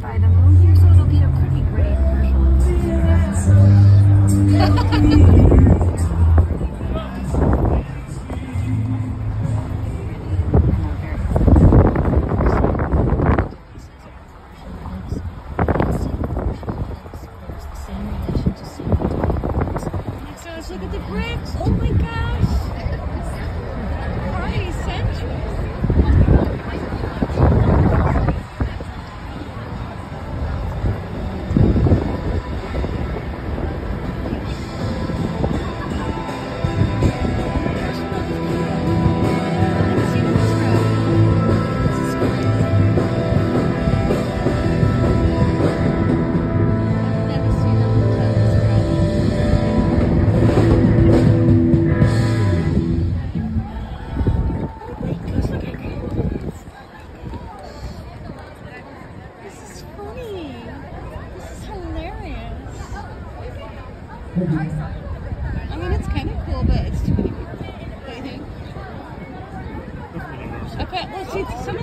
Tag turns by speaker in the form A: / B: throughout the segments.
A: by the moon
B: I mean, it's kind of cool, but it's too many people. What do you think? Okay, well, see, some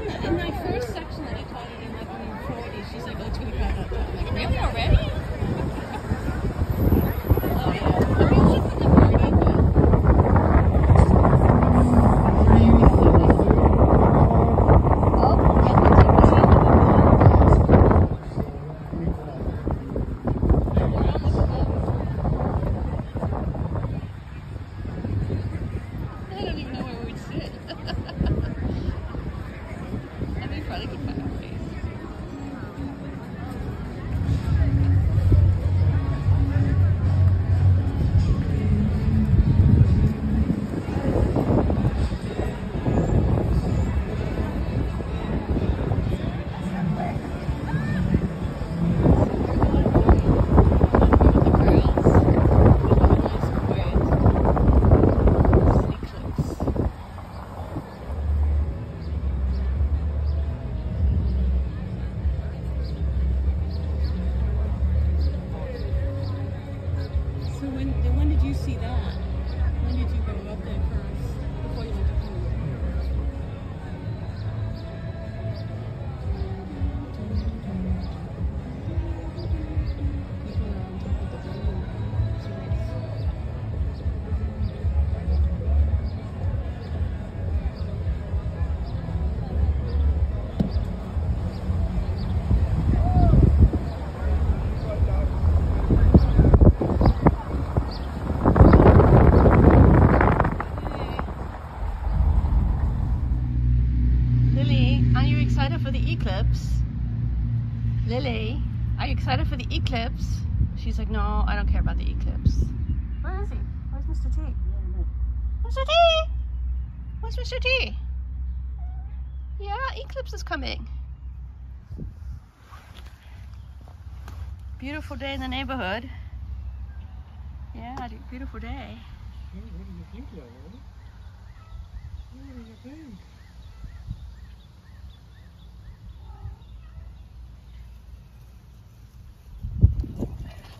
B: excited for the eclipse? Lily, are you excited for the eclipse? She's like, no, I don't care about the eclipse. Where is he? Where's Mr. T? Mr. T! Where's Mr. T? Yeah, eclipse is coming. Beautiful day in the neighborhood. Yeah, beautiful day.
C: What do you think, Lola? What do you think?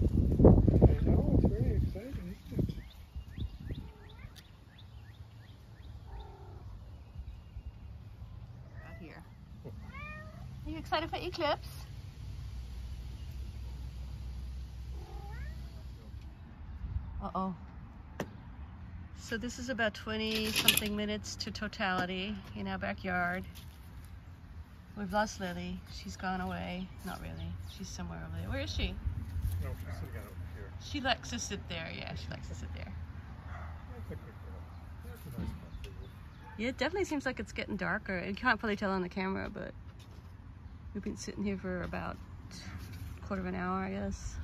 C: I know, it's very exciting, isn't it?
B: Out here. Are you excited for eclipse? Uh-oh. So this is about 20 something minutes to totality in our backyard. We've lost Lily. She's gone away. Not really. She's somewhere over there. Where is she?
C: No, she's sitting out over here.
B: She likes to sit there. Yeah, she likes to sit there.
C: That's a good girl. That's a nice one for you.
B: Yeah, it definitely seems like it's getting darker. You can't probably tell on the camera, but we've been sitting here for about a quarter of an hour, I guess.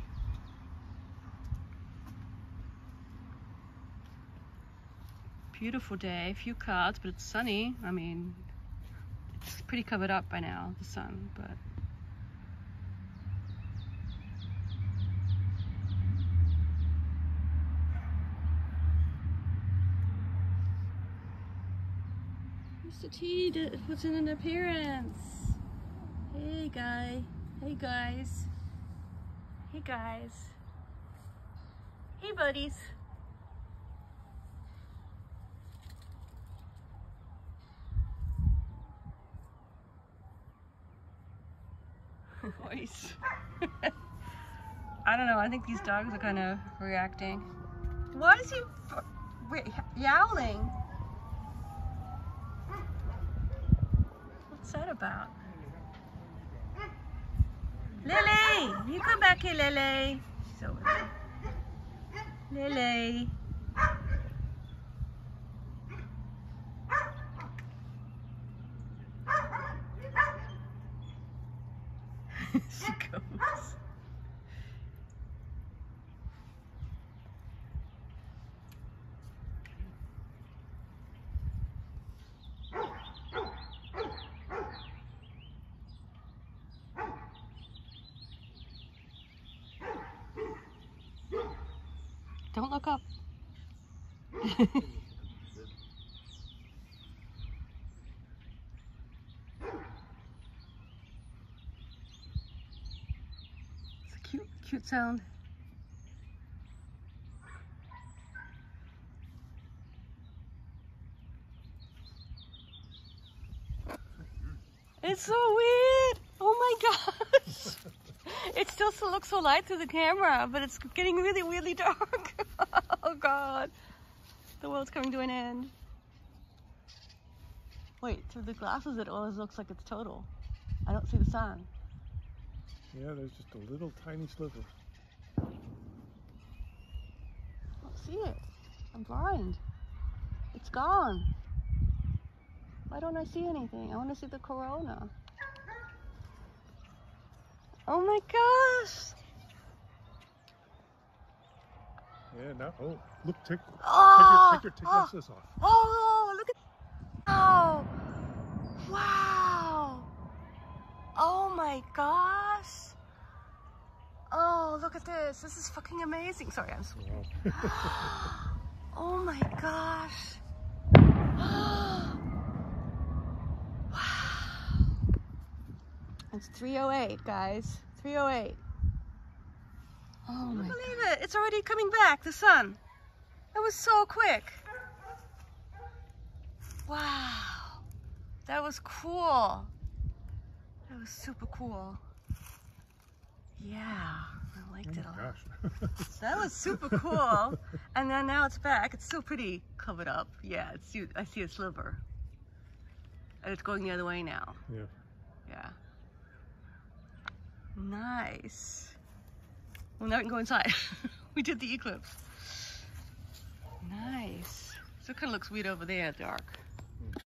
B: Beautiful day, few clouds, but it's sunny. I mean, it's pretty covered up by now, the sun, but Mr. T puts in an appearance. Hey, guy. Hey, guys. Hey, guys. Hey, buddies. voice. I don't know. I think these dogs are kind of reacting. Why is he yowling? What's that about? Lily, you come back here, Lily. She's. Lily. she goes. Don't look up. it's a cute, cute sound. It's so weird. Oh my gosh. It still looks so light through the camera, but it's getting really, really dark. oh god. The world's coming to an end. Wait, through the glasses it always looks like it's total. I don't see the sun.
C: Yeah, there's just a little tiny sliver.
B: I don't see it. I'm blind. It's gone. Why don't I see anything? I want to see the corona. Oh my gosh!
C: Yeah, now, oh, look, take,
B: Oh,
C: take your, take your, take
B: oh,
C: off.
B: oh, look at Oh, wow! Oh my gosh! Oh, look at this. This is fucking amazing. Sorry, I'm sweet.
C: Wow.
B: Oh my gosh. wow. It's 308, guys. 308. Oh my believe it. It's already coming back, the sun. That was so quick. Wow. That was cool. That was super cool. Yeah, I liked
C: Oh
B: it a lot.
C: gosh.
B: That was super cool. and then now it's back. It's still pretty covered up. Yeah, it's I see a sliver. And it's going the other way now.
C: yeah.
B: Yeah. Nice. Well, now we can go inside. we did the eclipse. Nice. So it kind of looks weird over there, dark.